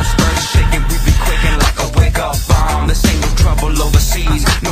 Times shaking, we be quaking like a wake-up bomb. This ain't no trouble overseas. No